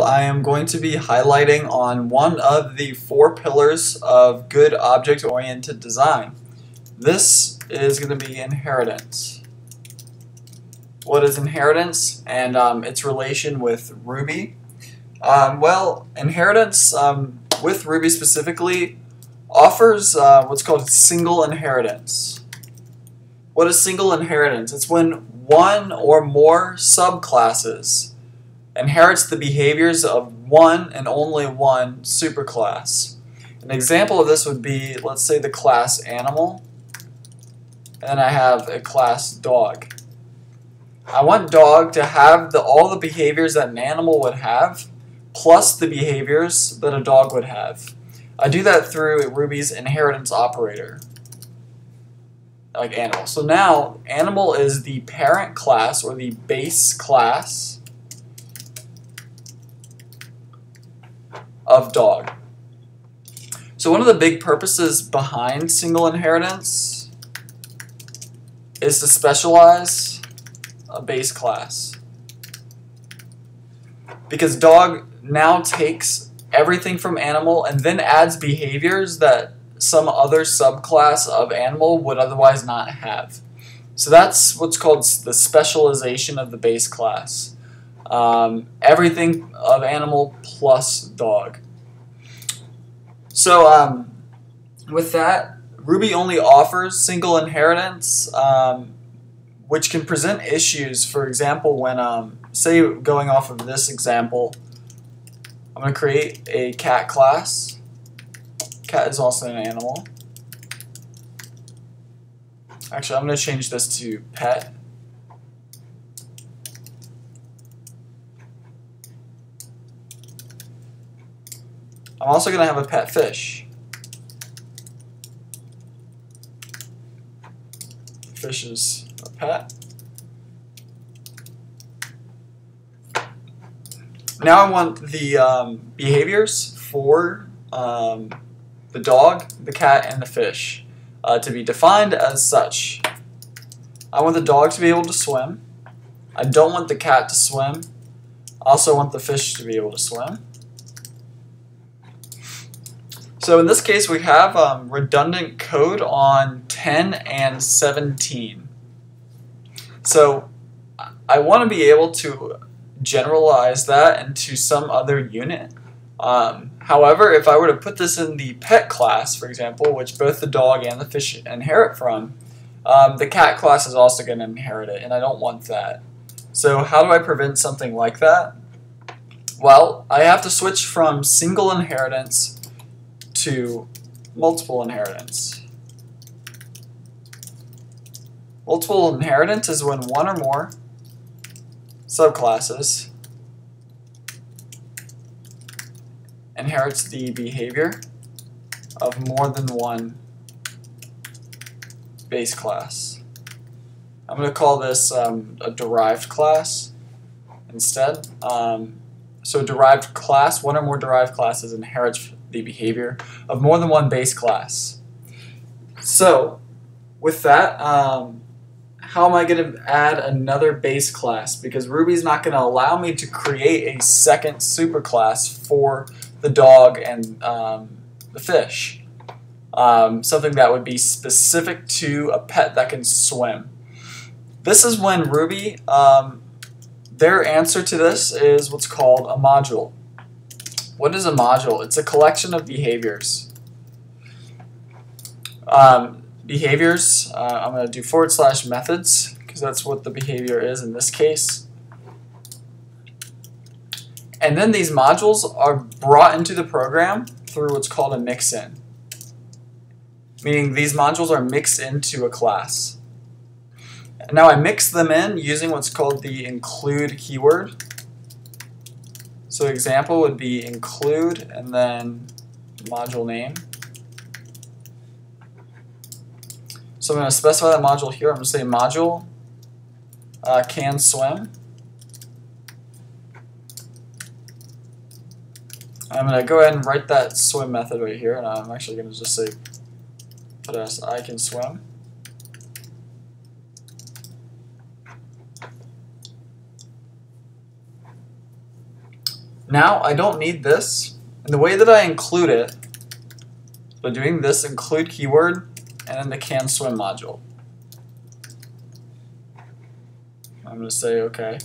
I am going to be highlighting on one of the four pillars of good object-oriented design. This is going to be inheritance. What is inheritance and um, its relation with Ruby? Um, well, inheritance um, with Ruby specifically offers uh, what's called single inheritance. What is single inheritance? It's when one or more subclasses inherits the behaviors of one and only one superclass. An example of this would be, let's say, the class animal, and I have a class dog. I want dog to have the, all the behaviors that an animal would have, plus the behaviors that a dog would have. I do that through Ruby's inheritance operator, like animal. So now, animal is the parent class, or the base class, of dog. So one of the big purposes behind single inheritance is to specialize a base class. Because dog now takes everything from animal and then adds behaviors that some other subclass of animal would otherwise not have. So that's what's called the specialization of the base class. Um, everything of animal plus dog. So um, with that, Ruby only offers single inheritance, um, which can present issues. For example, when, um, say, going off of this example, I'm going to create a cat class. Cat is also an animal. Actually, I'm going to change this to pet. I'm also going to have a pet fish. Fish is a pet. Now I want the um, behaviors for um, the dog, the cat, and the fish uh, to be defined as such. I want the dog to be able to swim. I don't want the cat to swim. I also want the fish to be able to swim. So in this case, we have um, redundant code on 10 and 17. So I want to be able to generalize that into some other unit. Um, however, if I were to put this in the pet class, for example, which both the dog and the fish inherit from, um, the cat class is also going to inherit it, and I don't want that. So how do I prevent something like that? Well, I have to switch from single inheritance to multiple inheritance. Multiple inheritance is when one or more subclasses inherits the behavior of more than one base class. I'm going to call this um, a derived class instead. Um, so derived class, one or more derived classes inherits the behavior of more than one base class. So, with that, um, how am I going to add another base class? Because Ruby's not going to allow me to create a second superclass for the dog and um, the fish. Um, something that would be specific to a pet that can swim. This is when Ruby, um, their answer to this is what's called a module. What is a module? It's a collection of behaviors. Um, behaviors, uh, I'm going to do forward slash methods because that's what the behavior is in this case. And then these modules are brought into the program through what's called a mix-in. Meaning these modules are mixed into a class. now I mix them in using what's called the include keyword. So example would be include and then module name. So I'm going to specify that module here. I'm going to say module uh, can swim. I'm going to go ahead and write that swim method right here, and I'm actually going to just say put as I can swim. Now I don't need this. And the way that I include it, by doing this include keyword and then the can swim module. I'm going to say okay.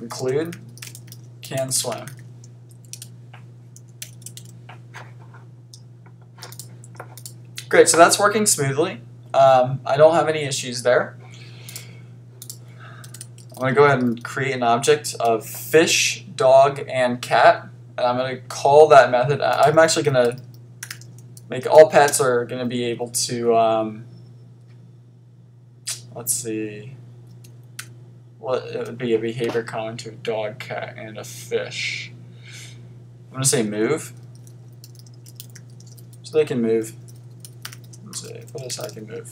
Include can swim. Great, so that's working smoothly. Um, I don't have any issues there. I'm going to go ahead and create an object of fish, dog, and cat. And I'm going to call that method. I'm actually going to make all pets are going to be able to, um, let's see, what it would be a behavior common to a dog, cat, and a fish. I'm going to say move. So they can move. Let's see, what else I can move.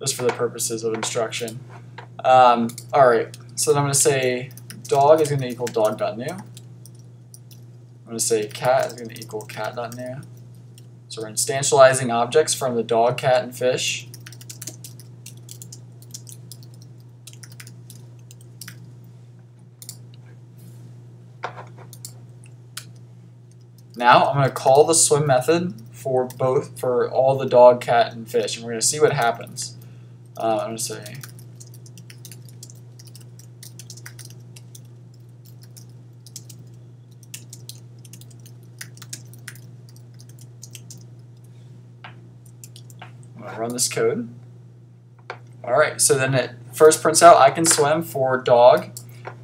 Just for the purposes of instruction. Um, Alright, so then I'm going to say dog is going to equal dog.new. I'm going to say cat is going to equal cat.new. So we're instantializing objects from the dog, cat, and fish. Now I'm going to call the swim method for both for all the dog, cat, and fish, and we're going to see what happens. Uh, I'm to say I'm to run this code. Alright, so then it first prints out I can swim for dog.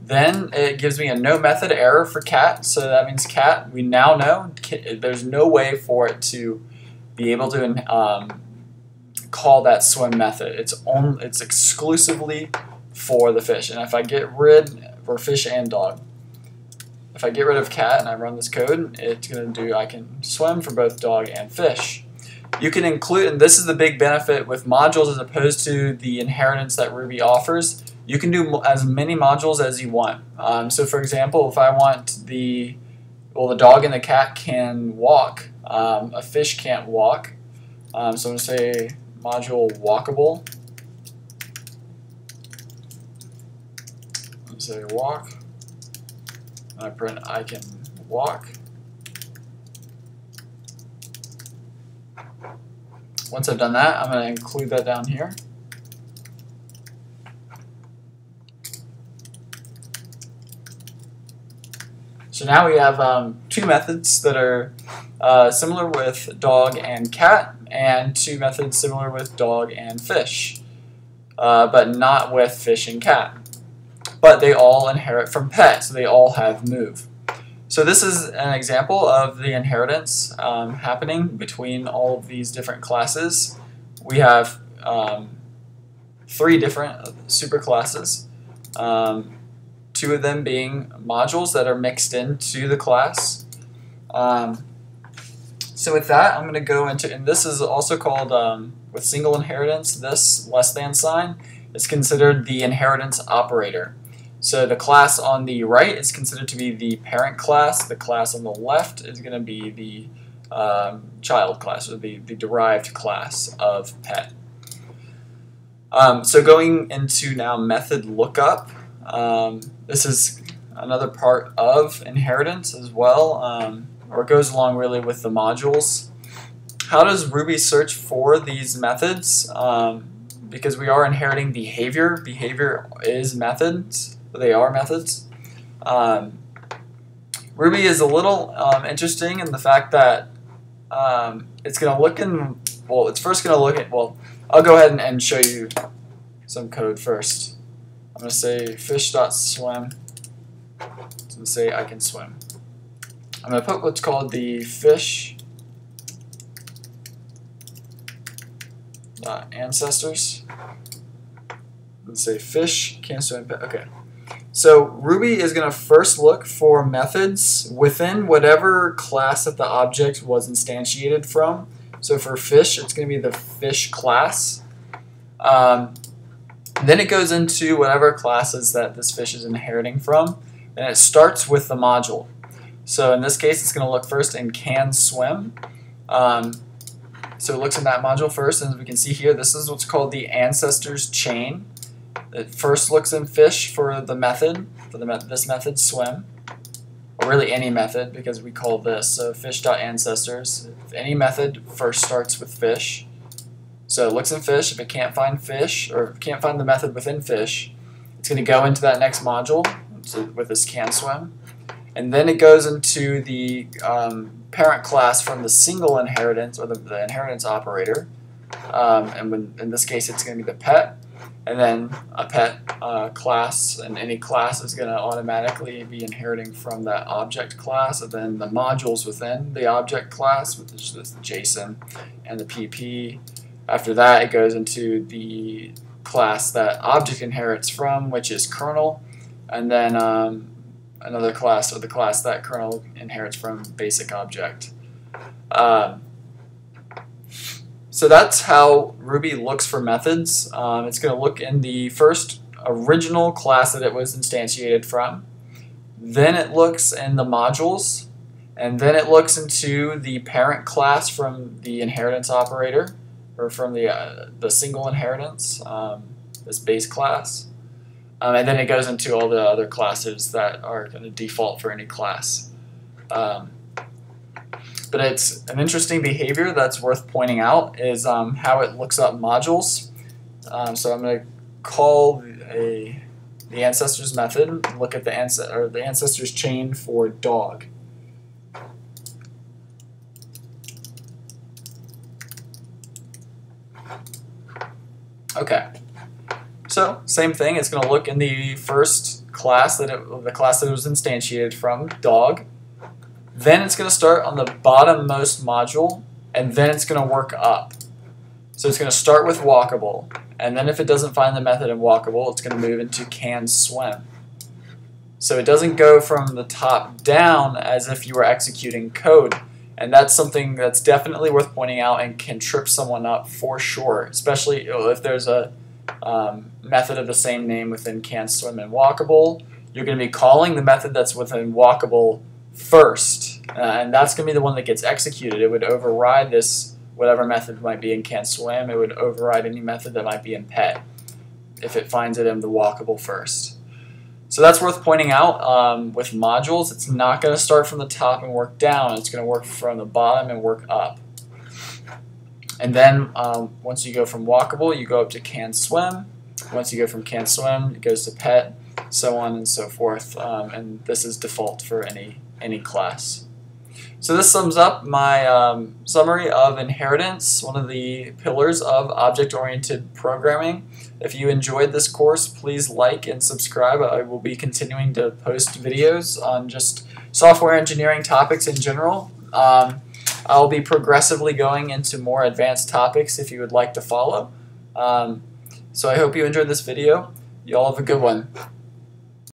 Then it gives me a no method error for cat, so that means cat, we now know there's no way for it to be able to um, call that swim method. It's on, it's exclusively for the fish. And if I get rid for fish and dog, if I get rid of cat and I run this code, it's going to do I can swim for both dog and fish. You can include, and this is the big benefit with modules as opposed to the inheritance that Ruby offers. You can do as many modules as you want. Um, so for example, if I want the, well the dog and the cat can walk, um, a fish can't walk. Um, so I'm going to say module walkable. Let's say walk. And I print I can walk. Once I've done that, I'm going to include that down here. So now we have um, two methods that are uh, similar with dog and cat, and two methods similar with dog and fish, uh, but not with fish and cat. But they all inherit from pet, so they all have move. So this is an example of the inheritance um, happening between all of these different classes. We have um, three different superclasses, um, two of them being modules that are mixed into the class. Um, so with that, I'm going to go into, and this is also called, um, with single inheritance, this less than sign is considered the inheritance operator. So the class on the right is considered to be the parent class. The class on the left is going to be the um, child class, or the, the derived class of pet. Um, so going into now method lookup, um, this is another part of inheritance as well. Or goes along really with the modules. How does Ruby search for these methods? Um, because we are inheriting behavior. Behavior is methods. They are methods. Um, Ruby is a little um, interesting in the fact that um, it's going to look in, well, it's first going to look at, well, I'll go ahead and, and show you some code first. I'm going to say fish.swim. It's going to say I can swim. I'm going to put what's called the fish ancestors. Let's say fish can swim. Okay. So Ruby is going to first look for methods within whatever class that the object was instantiated from. So for fish, it's going to be the fish class. Um, then it goes into whatever classes that this fish is inheriting from. And it starts with the module. So in this case, it's going to look first in can swim. Um, so it looks in that module first, and as we can see here, this is what's called the ancestors chain. it first looks in fish for the method, for the met this method swim, or really any method because we call this so fish.ancestors. Any method first starts with fish. So it looks in fish. If it can't find fish or can't find the method within fish, it's going to go into that next module so with this can swim, and then it goes into the um, parent class from the single inheritance or the, the inheritance operator. Um, and when, in this case, it's going to be the pet and then a pet uh, class, and any class is going to automatically be inheriting from that object class, and then the modules within the object class, which is the JSON and the PP. After that, it goes into the class that object inherits from, which is kernel, and then um, another class, or the class that kernel inherits from, basic object. Um, so that's how Ruby looks for methods. Um, it's going to look in the first original class that it was instantiated from. Then it looks in the modules. And then it looks into the parent class from the inheritance operator, or from the, uh, the single inheritance, um, this base class. Um, and then it goes into all the other classes that are going to default for any class. Um, but it's an interesting behavior that's worth pointing out is um, how it looks up modules. Um, so I'm going to call a the ancestors method, and look at the, or the ancestors chain for dog. Okay, so same thing. It's going to look in the first class that it, the class that it was instantiated from, dog. Then it's going to start on the bottommost module, and then it's going to work up. So it's going to start with walkable, and then if it doesn't find the method in walkable, it's going to move into can swim. So it doesn't go from the top down as if you were executing code. And that's something that's definitely worth pointing out and can trip someone up for sure, especially if there's a um, method of the same name within can swim and walkable. You're going to be calling the method that's within walkable first, uh, and that's going to be the one that gets executed. It would override this, whatever method might be in can swim, it would override any method that might be in pet if it finds it in the walkable first. So that's worth pointing out. Um, with modules, it's not going to start from the top and work down. It's going to work from the bottom and work up. And then um, once you go from walkable, you go up to can swim. Once you go from can swim, it goes to pet, so on and so forth. Um, and this is default for any any class. So this sums up my um, summary of inheritance, one of the pillars of object-oriented programming. If you enjoyed this course, please like and subscribe. I will be continuing to post videos on just software engineering topics in general. Um, I'll be progressively going into more advanced topics if you would like to follow. Um, so I hope you enjoyed this video. You all have a good one.